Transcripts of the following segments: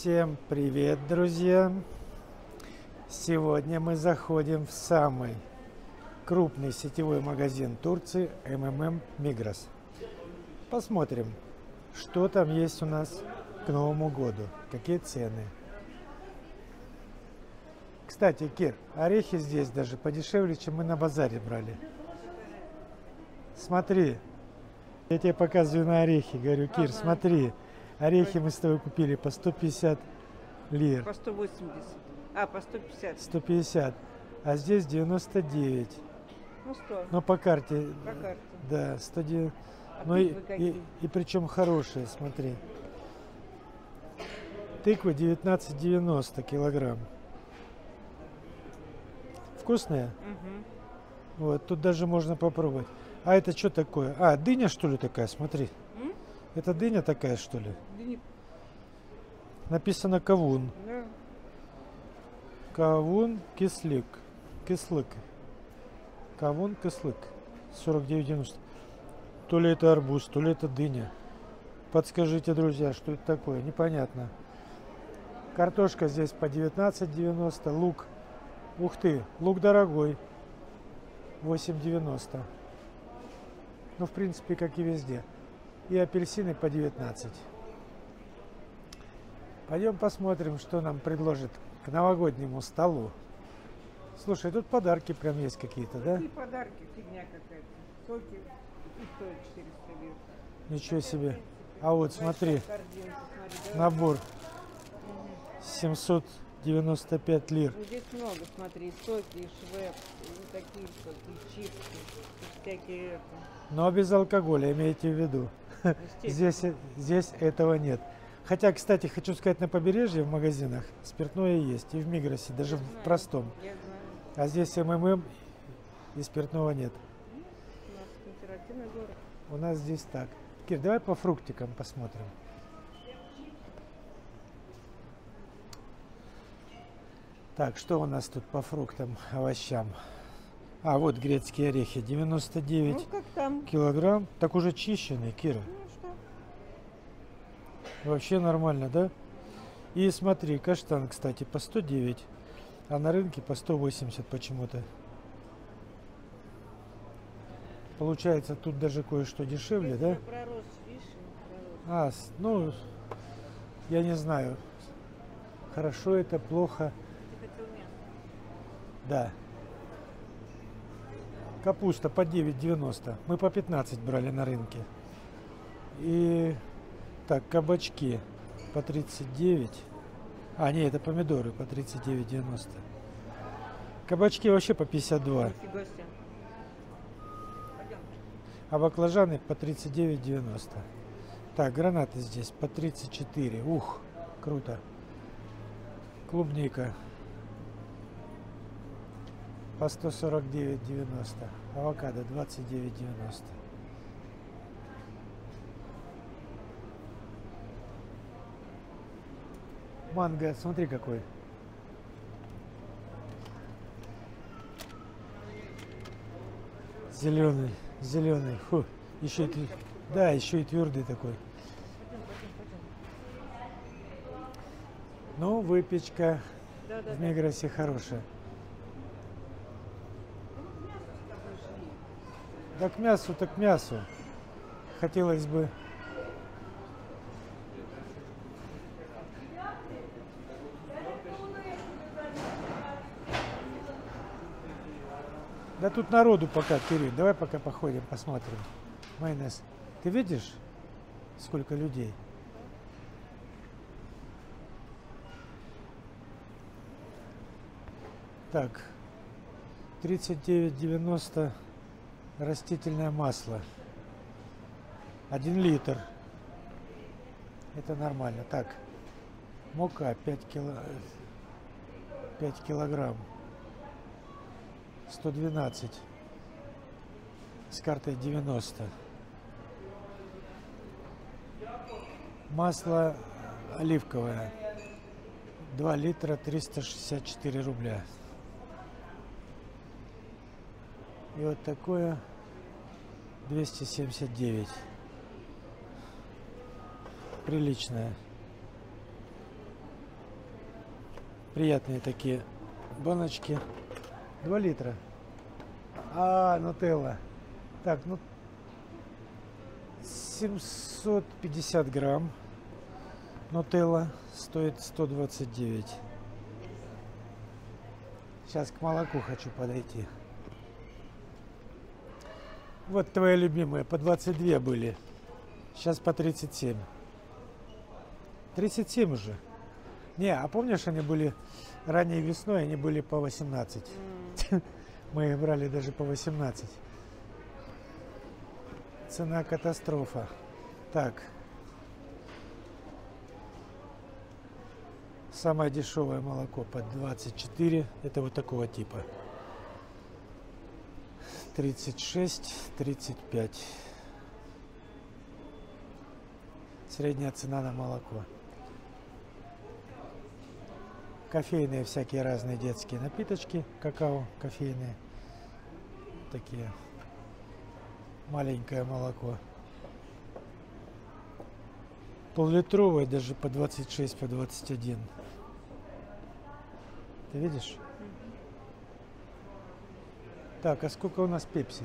Всем привет, друзья! Сегодня мы заходим в самый крупный сетевой магазин Турции МММ Мигрос. Посмотрим, что там есть у нас к Новому году, какие цены. Кстати, Кир, орехи здесь даже подешевле, чем мы на базаре брали. Смотри, я тебе показываю на орехи, говорю, Кир, смотри, Орехи мы с тобой купили по 150 лир. По 180. А, по 150. 150. А здесь 99. Ну, 100. Но по карте. По карте. Да, 109. А Ну и, и, и причем хорошие, смотри. Тыква 19,90 килограмм. Вкусная? Угу. Вот, тут даже можно попробовать. А это что такое? А, дыня что ли такая? Смотри. М? Это дыня такая что ли? Да не- Написано кавун. да. Кавун кислик. Кислык. Кавун кислык. 49,90. То ли это арбуз, то ли это дыня. Подскажите, друзья, что это такое? Непонятно. Картошка здесь по 19,90. Лук. Ух ты, лук дорогой. 8,90. Ну, в принципе, как и везде. И апельсины по 19. Пойдем посмотрим, что нам предложит к новогоднему столу. Слушай, тут подарки прям есть какие-то, да? Какие подарки, фигня какая-то. Соки и стоит 400 лир. Ничего себе. А вот смотри, набор 795 лир. Ну, здесь много, смотри, соки, и швеп, и такие соки, и чипсы, и всякие это. Но без алкоголя, имейте в виду. Здесь, здесь этого нет. Хотя, кстати, хочу сказать, на побережье в магазинах спиртное есть. И в Мигросе, даже в простом. А здесь МММ и спиртного нет. у нас город. У нас здесь так. Кир, давай по фруктикам посмотрим. Так, что у нас тут по фруктам, овощам? А, вот грецкие орехи, 99 Ну, как там? килограмм. Так уже чищенный, Кира. Ну, что? Вообще нормально, да? И смотри, каштан, кстати, по 109, а на рынке по 180 почему-то. Получается, тут даже кое-что дешевле, да? Если Пророс, видишь, пророс. А, ну, я не знаю, хорошо это, плохо, да. Капуста по 9,90. Мы по 15 брали на рынке. И так, кабачки по 39. А, не, это помидоры по 39,90. Кабачки вообще по 52. Нифига себе. Пойдем. А баклажаны по 39,90. Так, гранаты здесь по 34. Ух, круто. Клубника по 149,90. Авокадо 29,90. Манго, смотри какой. Зеленый, зеленый. Фу, еще и, да, еще и твердый такой. Ну, выпечка Да, да, в да. Мигросе хорошая. Да к мясу, так к мясу. Хотелось бы. Да тут народу пока, Кирилл. Давай пока походим, посмотрим. Майонез. Ты видишь, сколько людей? Так, 39,90 растительное масло. Один литр. Это нормально. Так, мука 5, кило... 5 килограмм. 112. С картой 90. Масло оливковое. 2 литра 364 рубля. И вот такое 279. Приличное. Приятные такие баночки. 2 литра. А, нутелла. Так, ну 750 грамм. Нутелла стоит 129. Сейчас к молоку хочу подойти. Вот твои любимые, по 22 были. Сейчас по 37. 37 уже. Не, а помнишь, они были ранней весной, они были по 18. М, Мы их брали даже по 18. Цена катастрофа. Так. Самое дешевое молоко под 24. Это вот такого типа. 36, 35. Средняя цена на молоко. Кофейные всякие разные детские напиточки, какао кофейные. Такие. Маленькое молоко. Поллитровое даже по 26, по 21. Ты видишь? Так, а сколько у нас пепси?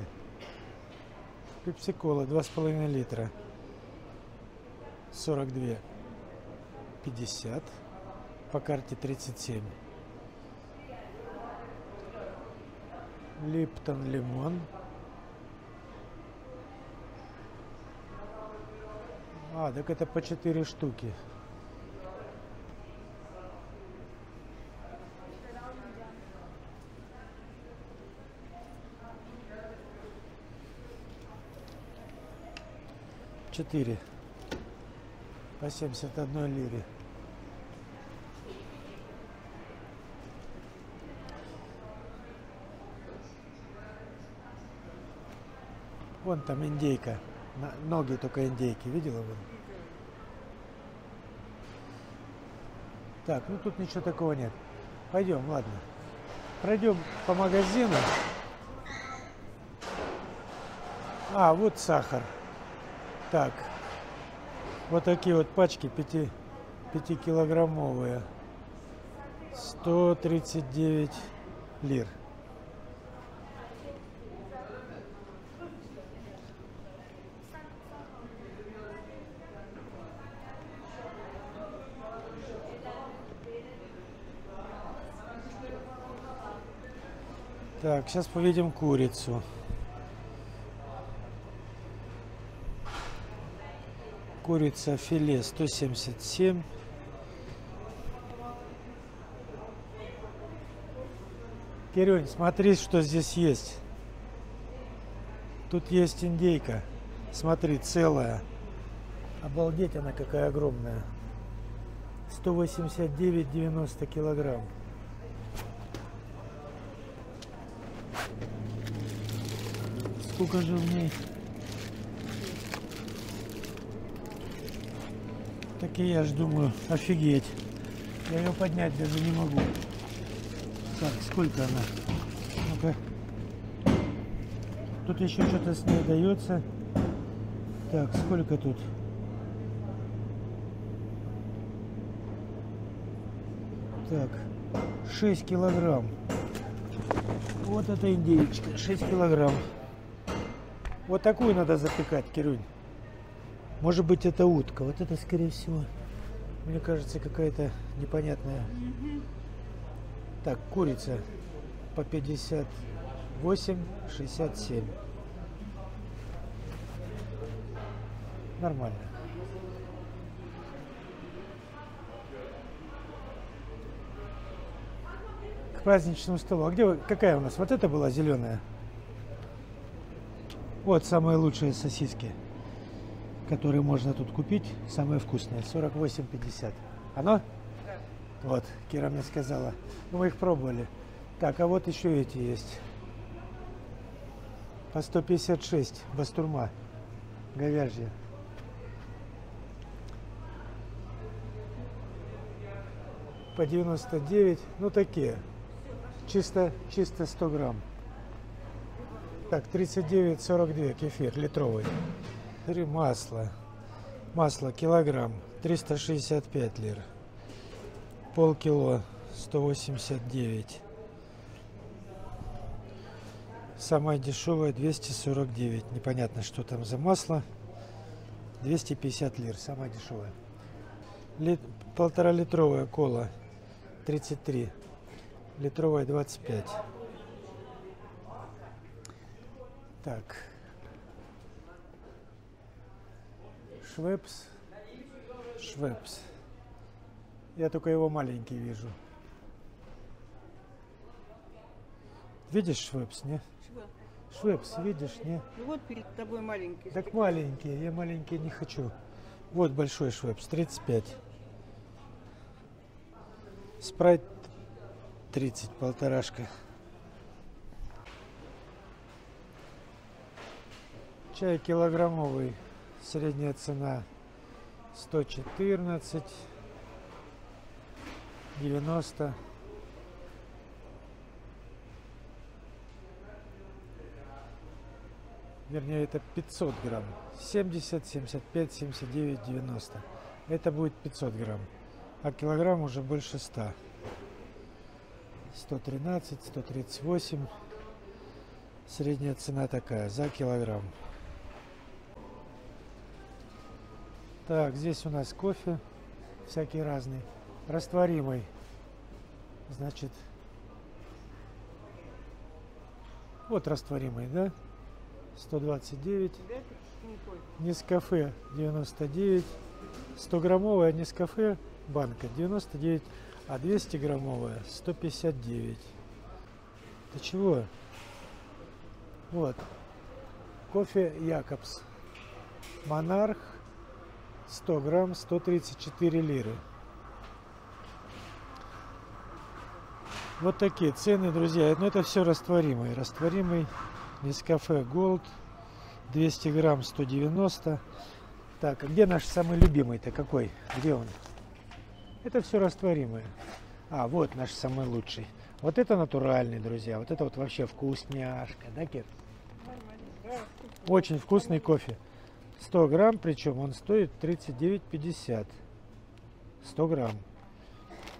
Пепси кола 2,5 литра. 42. 50. По карте 37. Липтон лимон. А, так это по 4 штуки. Четыре. По 71 лире. Вон там индейка. Ноги только индейки. Видела вон? Так, ну тут ничего такого нет. Пойдем, ладно. Пройдем по магазину. А, вот сахар. Так. Вот такие вот пачки 5, 5-килограммовые. 139 лир. Так, сейчас повидим курицу. Курица филе 177. Кирюнь, смотри, что здесь есть. Тут есть индейка. Смотри, целая. Обалдеть, она какая огромная. 189,90 килограмм. Сколько же в ней? Так и я ж думаю, офигеть. Я ее поднять даже не могу. Так, сколько она? Ну-ка. Тут еще что-то с ней дается. Так, сколько тут? Так, 6 килограмм. Вот эта индейка, 6 килограмм. Вот такую надо запекать, Кирюнь. Может быть, это утка. Вот это, скорее всего, мне кажется, какая-то непонятная. Так, курица по 58, 67. Нормально. К праздничному столу. А где вы- какая у нас? Вот это была зеленая. Вот самые лучшие сосиски, которые можно тут купить. Самые вкусные. 48,50. Оно? Вот, Кира мне сказала. Ну, мы их пробовали. Так, а вот еще эти есть. По 156 бастурма. Говяжья. По 99. Ну, такие. Чисто, чисто 100 грамм. Так, 39,42 кефир литровый. Масло. Масло килограмм. 365 лир. Полкило 189. Самая дешевая 249. Непонятно, что там за масло. 250 лир, самая дешевая. Лит, полтора литровая кола 33. Литровая 25. Так. Швепс. Швепс. Я только его маленький вижу. Видишь Швепс, не? Швепс, видишь, не? Ну вот перед тобой маленький. Так маленький, я маленький не хочу. Вот большой Швепс, 35. Спрайт 30, полторашка. Чай килограммовый, средняя цена 114, 90. Вернее, это 500 грамм. 70, 75, 79, 90. Это будет 500 грамм. А килограмм уже больше 100. 113, 138. Средняя цена такая, за килограмм. Так, здесь у нас кофе всякий разный, растворимый. Значит, вот растворимый, да? 129. Да, это не кофе. Нескафе 99. 100 граммовая Нескафе банка 99, а 200 граммовая 159. Ты чего? Вот. Кофе Якобс. Монарх 100 грамм 134 лиры. Вот такие цены, друзья. Но это все растворимый. Растворимый Нескафе Голд 200 грамм 190. Так, а где наш самый любимый-то какой? Где он? Это все растворимое. А, вот наш самый лучший. Вот это натуральный, друзья. Вот это вот вообще вкусняшка, да, Кир? Очень вкусный кофе. 100 грамм, причем он стоит 39,50. 100 грамм.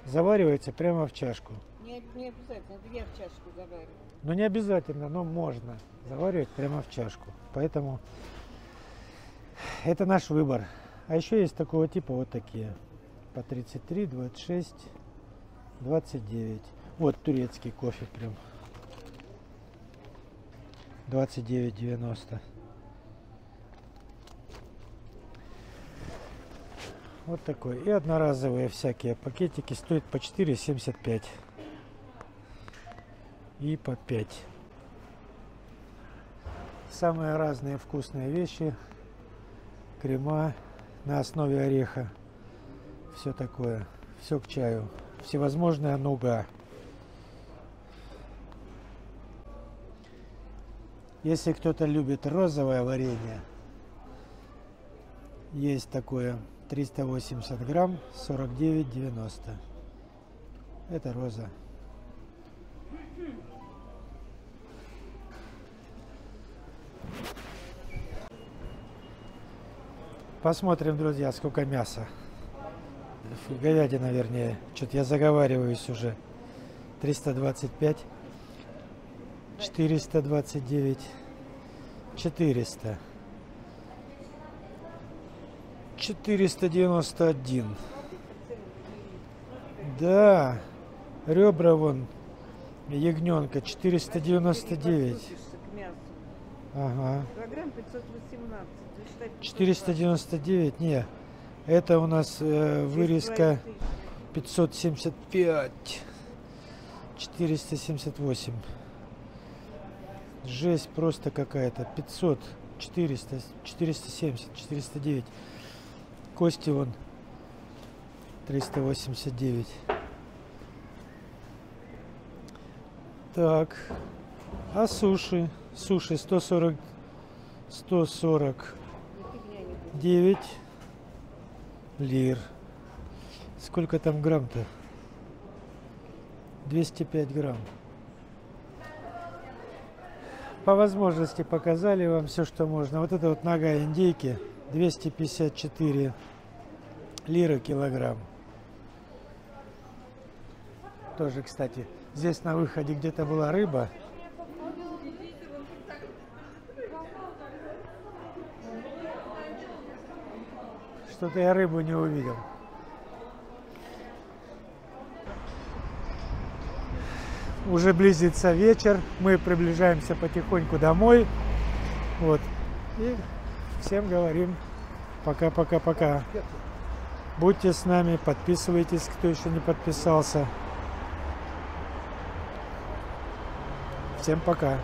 Заваривается прямо в чашку. Не, не обязательно, это я в чашку завариваю. Но не обязательно, но можно заваривать прямо в чашку. Поэтому это наш выбор. А еще есть такого типа вот такие. По 33, 26, 29. Вот турецкий кофе прям. 29,90. Вот такой. И одноразовые всякие пакетики стоят по 4,75 и по 5. Самые разные вкусные вещи. Крема на основе ореха. Все такое. Все к чаю. Всевозможная нуга. Если кто-то любит розовое варенье, есть такое 380 грамм 49,90. Это роза. Посмотрим, друзья, сколько мяса. Говядина, вернее. Что-то я заговариваюсь уже. 325. 429. 400. 491. Да. Ребра вон. Ягненка 499. Относишься к мясу. Ага. Килограмм 518. Ну, считай, 499, не. Это у нас э, вырезка 575. 478. Жесть просто какая-то. 500, 400, 470, 409. Кости вон 389. Так. А суши? Суши 140, 140 Ни фигня не будет. 9 лир. Сколько там грамм-то? 205 грамм. По возможности показали вам все, что можно. Вот это вот нога индейки 254 лиры килограмм. Тоже, кстати, здесь на выходе где-то была рыба. Что-то я рыбу не увидел. Уже близится вечер, мы приближаемся потихоньку домой. Вот. И всем говорим пока-пока-пока. Будьте с нами, подписывайтесь, кто еще не подписался. Всем пока.